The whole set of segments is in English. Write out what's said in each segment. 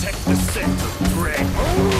Protect the scent of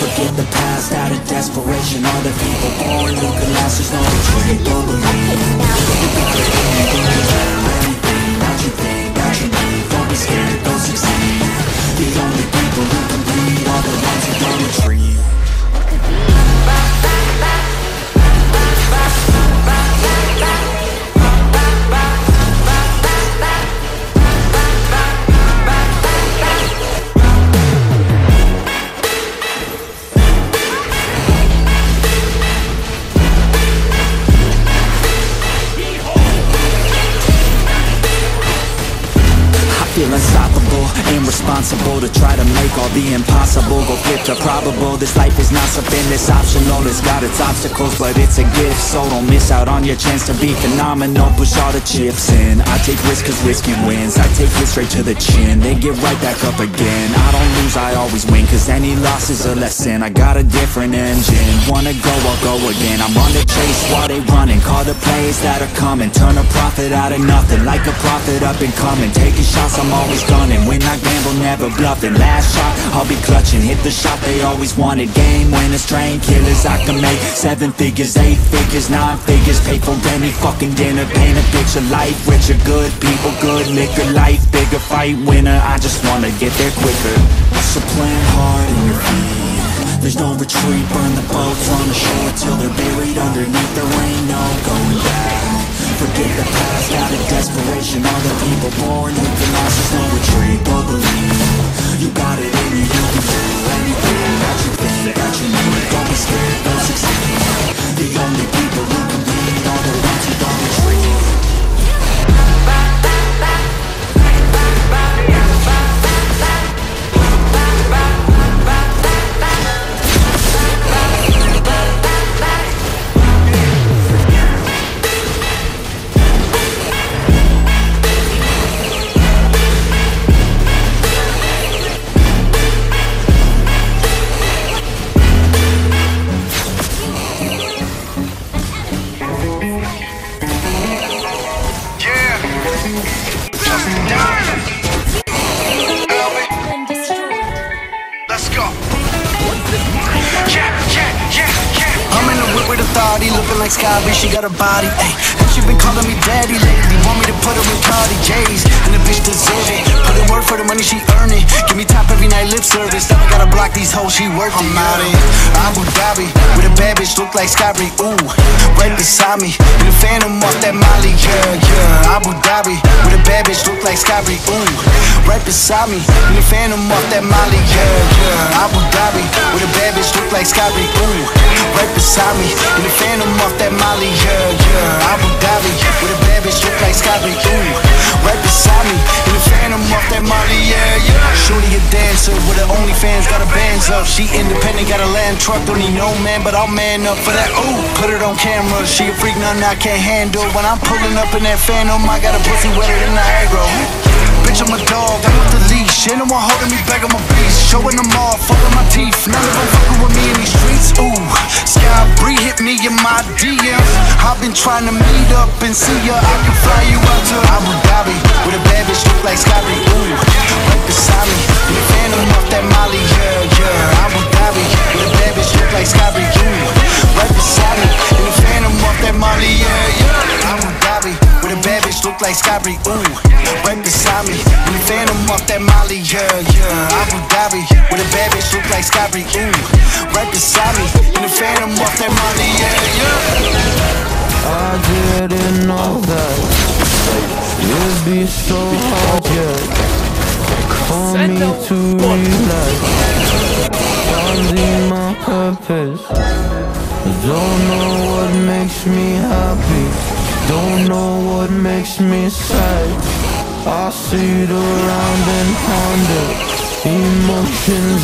Forget the past out of desperation the people born who can last There's no retreat, don't believe I feel and responsible to try to make all the impossible go flip to probable. This life is not something that's optional. It's got its obstacles, but it's a gift. So don't miss out on your chance to be phenomenal. Push all the chips in. I take risks cause risky wins. I take it straight to the chin, then get right back up again. I don't lose, I always win. Cause any loss is a lesson. I got a different engine. Wanna go, I'll go again. I'm on the chase while they running. Call the plays that are coming. Turn a profit out of nothing. Like a prophet up and coming. Taking shots, I'm always gunning. When I gamble, never bluffing. Last shot, I'll be clutching. Hit the shot they always wanted. Game winners, train killers. I can make seven figures, eight figures, nine figures. Pay for any fucking dinner. Paint a picture. Life richer, good people, good liquor. Life bigger, fight winner. I just wanna get there quicker. So plan hard in your feet. There's no retreat, burn the boats on the shore till they're buried underneath. There ain't no going back. Forget the past out of desperation. All the people born with the. There's no retreat, let's go. Yeah, yeah, yeah. I'm in the whip with authority, looking like. She got a body. She been calling me daddy lately. Want me to put her in Cartier's, and the bitch deserve it. Put in work for the money, she earn it. Give me top every night, lip service. Now I gotta block these hoes, she worth it. I'm out in Abu Dhabi with a bad bitch, look like Scotty. Ooh, right beside me, in the phantom off that Molly. Yeah, yeah. Abu Dhabi with a bad bitch, look like Scotty. Ooh, right beside me, in the phantom off that Molly. Yeah, yeah. Abu Dhabi with a bad bitch, look like Scotty. Ooh, right beside me, in the phantom off that Molly. Yeah, yeah. Like Scotty. Ooh, right beside me, in the phantom off that Molly. Yeah, yeah. Shorty a dancer with her OnlyFans, got her bands up. She independent, got a land truck, don't need no man, but I'll man up for that. Ooh, put it on camera. She a freak, nothing I can't handle. When I'm pulling up in that phantom, I got a pussy wetter than Niagara. Bitch, I'm a dog, I'm with the leash. Ain't no one holding me back, I'm a beast. Showing them all, fucking my teeth. None of them fucking with me in these streets. Ooh, Sky Bree hit me in my DMs. I've been trying to meet up and see ya. I can fly you out to Abu Dhabi with a bad bitch look like Scotty. Ooh, right beside me, in the phantom off that Molly. Yeah, yeah. Abu Dhabi with a bad bitch look like Scotty. Ooh, like Scotty, ooh Right beside me, in the phantom off that Molly, yeah, yeah. Abu Dhabi, with a bad bitch look like Scotty, ooh Right beside me, in the phantom off that Molly, yeah, yeah. I didn't know that It'd be so hard yet For me to relax. Finding my purpose. Don't know what makes me happy Don't know what makes me sad. I sit around and ponder Emotions